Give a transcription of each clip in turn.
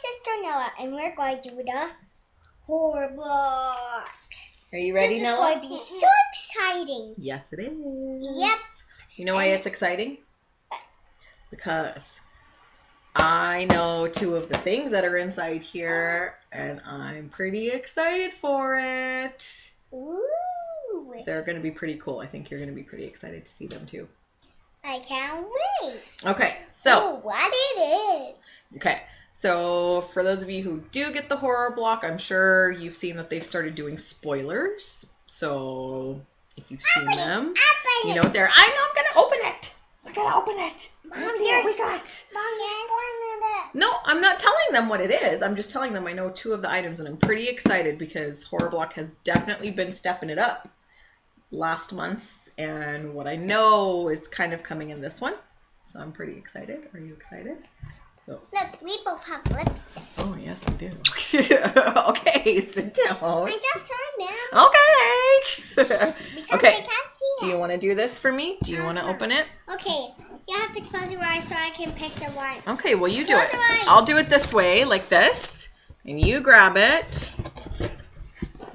sister Noah, and we're going to do the horror block. Are you ready, this Noah? is going to be so exciting. Yes, it is. Yep. You know why it's exciting? Because I know two of the things that are inside here, and I'm pretty excited for it. Ooh. They're going to be pretty cool. I think you're going to be pretty excited to see them too. I can't wait. Okay, so, Ooh, what it is. okay. So, for those of you who do get the horror block, I'm sure you've seen that they've started doing spoilers. So, if you've seen them, you know what they're. I'm not going to open it. I got to open it. Mom, Let's see what we got. Mom, you're spoiling it. No, I'm not telling them what it is. I'm just telling them I know two of the items, and I'm pretty excited because Horror Block has definitely been stepping it up last month's, and what I know is kind of coming in this one. So I'm pretty excited. Are you excited? So, Look, we both have lipstick. oh yes, we do. okay, sit down. I just turned down. Okay. Okay. I can't see do you want to do this for me? Do you want to uh-huh. open it? Okay, you have to close your eyes so I can pick the one. Okay, well you do it. I'll do it this way, like this, and you grab it,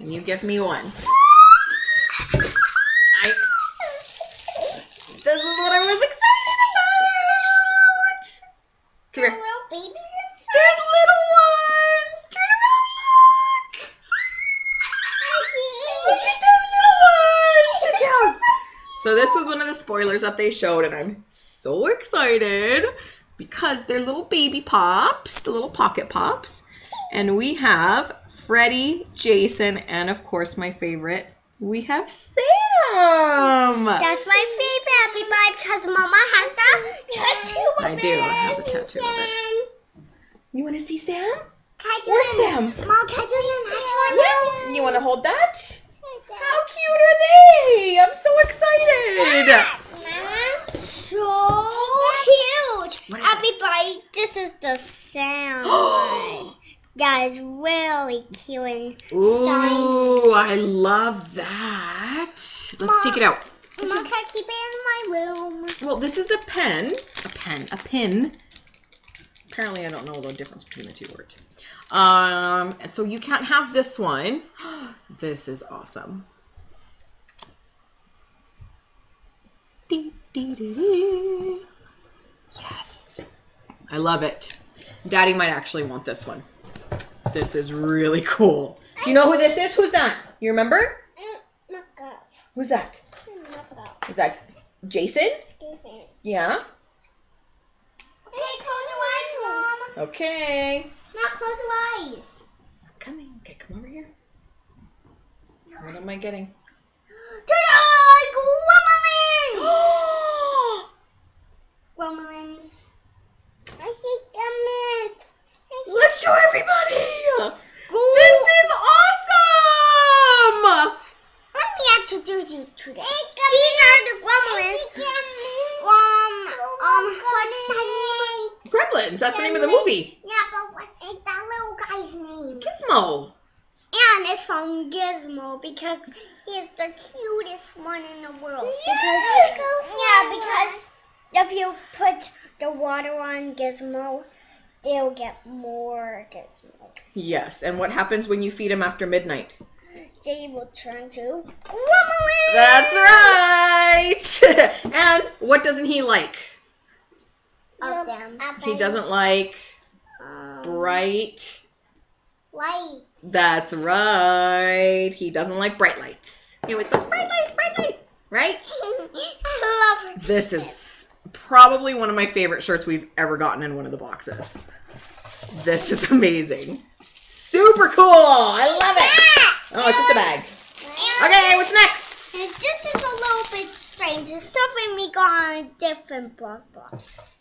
and you give me one. I. This is what I was excited about. Come There are here. little babies inside. There's little ones. Turn around. Look. Look at them little ones. Sit down. So this was one of that they showed, and I'm so excited because they're little baby pops, the little pocket pops, and we have Freddie, Jason, and of course my favorite, we have Sam. That's my favorite everybody because Mama has a tattoo of I do, I have a tattoo of it. You want to see Sam? Can I do Where's Sam? Mom, can I do the next one? Yeah. You want to hold that? How cute are they? I'm so excited. So cute. What is it? Everybody, this is the sound one. That is really cute and Ooh, I love that. Let's take it out. Mom, can I keep it in my room? Well, this is a pen. A pen. A pin. Apparently, I don't know the difference between the two words. Um, so you can't have this one. This is awesome. Dee, dee, dee. Yes. I love it. Daddy might actually want this one. This is really cool. Do you know who this is? Who's that? You remember? Who's that? Is that Jason? Yeah. Okay, close your eyes, Mom. Okay. Now close your eyes. I'm Coming. Okay, come over here. What am I getting? Ta-da! Gremlins! Gremlins. I see gremlins. Let's show everybody. Ooh. This is awesome. Let me introduce you to this. These are the gremlins from um name? Gremlins. That's the name of the movie. Yeah, but what's that little guy's name? Gizmo. And it's from Gizmo because he's the cutest one in the world. Because yeah, because if you put the water on Gizmo, they'll get more Gizmos. Yes. And what happens when you feed him after midnight? They will turn to Gremlins. That's right. and what doesn't he like? Of them. He doesn't like Um, bright. lights. That's right. He doesn't like bright lights. He always goes bright light, bright light. Right? I love her. This is probably one of my favorite shirts we've ever gotten in one of the boxes. This is amazing. Super cool. I love it. Oh, it's just a bag. Okay, what's next? This is a little bit strange. It's something we got on a different box.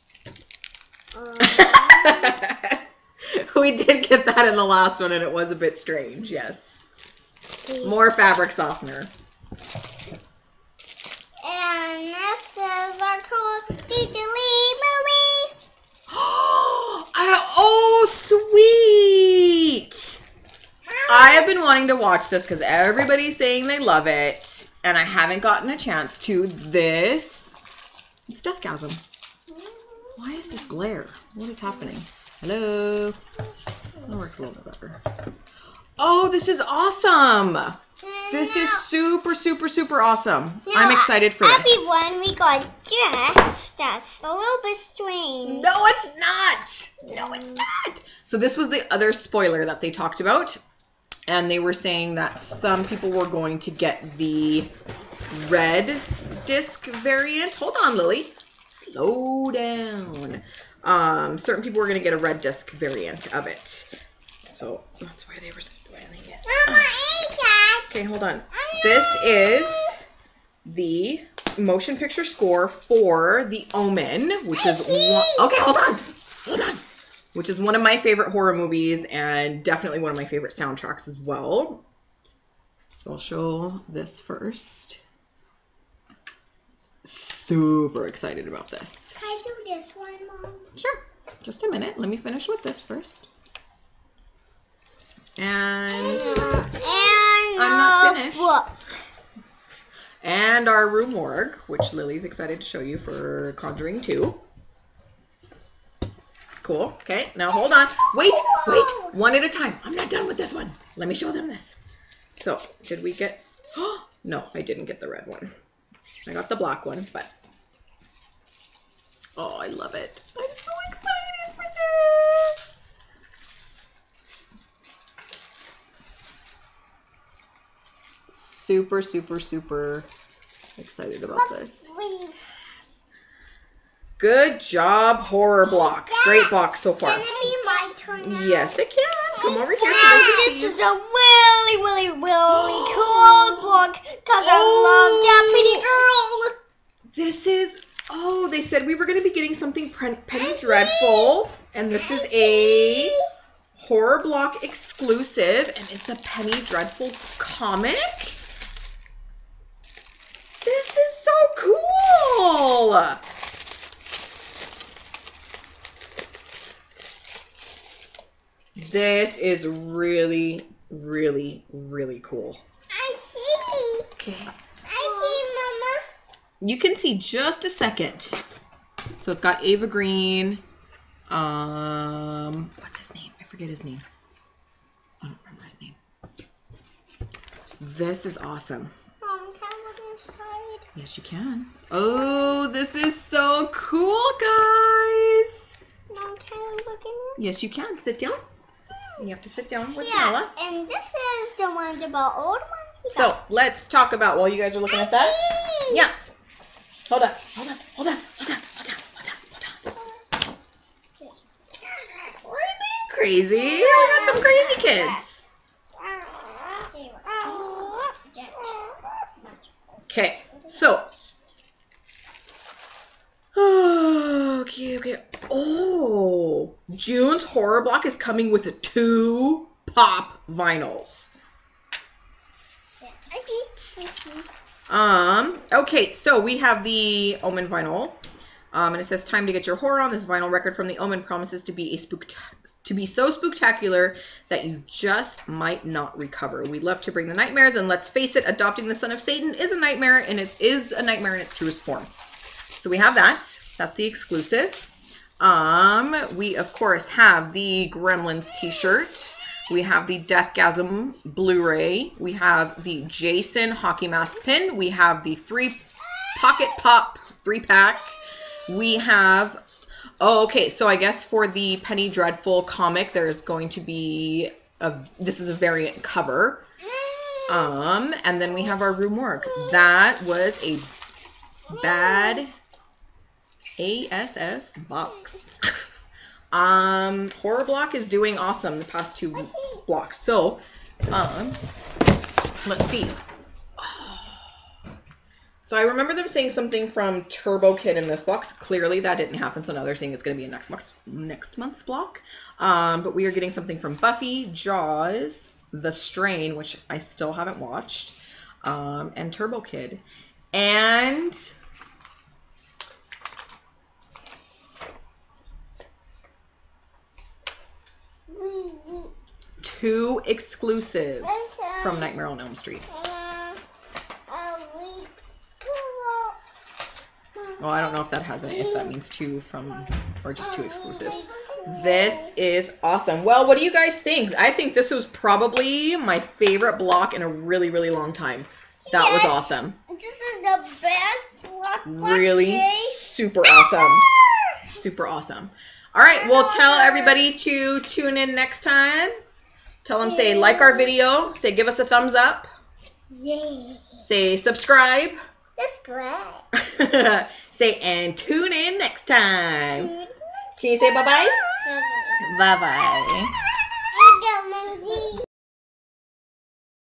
Um, we did get that in the last one, and it was a bit strange. Yes. More fabric softener. and this is our cool Lee movie. oh, sweet! I have been wanting to watch this because everybody's saying they love it, and I haven't gotten a chance to. This it's Deathgasm. Why is this glare? What is happening? Hello? That works a little bit better. Oh, this is awesome! This is super, super, super awesome. I'm excited for this. Everyone, we got just that's a little bit strange. No, it's not. No, it's not. So this was the other spoiler that they talked about, and they were saying that some people were going to get the red disc variant. Hold on, Lily. Slow down. Um, certain people were going to get a red disc variant of it. So that's why they were spoiling it. Mama, ate. Okay, hold on. This is the motion picture score for The Omen, which is one. Okay, hold on. Hold on. Which is one of my favorite horror movies and definitely one of my favorite soundtracks as well. So I'll show this first. Super excited about this. Can I do this one, Mom? Sure. Just a minute. Let me finish with this first. And and I'm not finished. book. and our Rue Morgue, which Lily's excited to show you for Conjuring 2. Cool. Okay, now hold on. Wait, wait. One at a time. I'm not done with this one. Let me show them this. So, did we get. no, I didn't get the red one. I got the black one, but. Oh, I love it. I'm so excited for this. Super, super, super excited about this. Good job, horror block. Great box so far. Can it be my turn now? Yes, it can. Come over here. so And they can this is a really, really, really cool book because I love that pretty girl. This is. Oh, they said we were going to be getting something Penny Dreadful, and this is a horror block exclusive, and it's a Penny Dreadful comic. This is so cool. This is really, really, really cool. I see. Okay. I You can see just a second. So it's got Eva Green. Um, what's his name? I forget his name. I don't remember his name. This is awesome. Mom, can I look inside? Yes, you can. Oh, this is so cool, guys. Mom, can I look in? Yes, you can. Sit down. You have to sit down with Yeah, Nella. and this is the one about old ones. So let's talk about while you guys are looking at that. see. Yeah. Hold on. Hold on. Hold on. Hold on. Hold on. Hold on. Hold on. We're being crazy. We got some crazy kids. Okay. So. Okay. Okay. Oh, June's horror block is coming with two pop vinyls. Um, okay, so we have the Omen vinyl. Um, and it says time to get your horror on. This vinyl record from the Omen promises to be a spook to be so spectacular that you just might not recover. We love to bring the nightmares, and let's face it, adopting the son of Satan is a nightmare, and it is a nightmare in its truest form. So we have that. That's the exclusive. Um, we of course have the Gremlins T-shirt. We have the Deathgasm Blu-ray. We have the Jason hockey mask pin. We have the three pocket pop three pack. We have oh okay, so I guess for the Penny Dreadful comic, there's going to be a this is a variant cover. Um, and then we have our Rue Morgue. That was a bad ASS box. um, Horror Block is doing awesome the past two blocks. So, um, let's see. So I remember them saying something from Turbo Kid in this box. Clearly that didn't happen, so now they're saying it's going to be a next month's next month's block. Um, but we are getting something from Buffy, Jaws, The Strain, which I still haven't watched, um, and Turbo Kid, and two exclusives from Nightmare on Elm Street. Well, I don't know if that has a, if that means two from or just two exclusives. This is awesome. Well, what do you guys think? I think this was probably my favorite block in a really really long time. That was awesome. This is the best block block Really day. super awesome. Super awesome. All right, well, tell everybody to tune in next time. Tell them, say, like our video. Say, give us a thumbs up. Yay. Say, subscribe. Subscribe. say, and tune in next time. Tune Can you say bye-bye? Bye. Bye-bye.